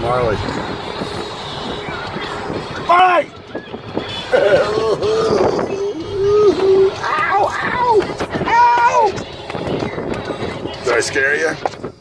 Marley. Marley! Did I scare you?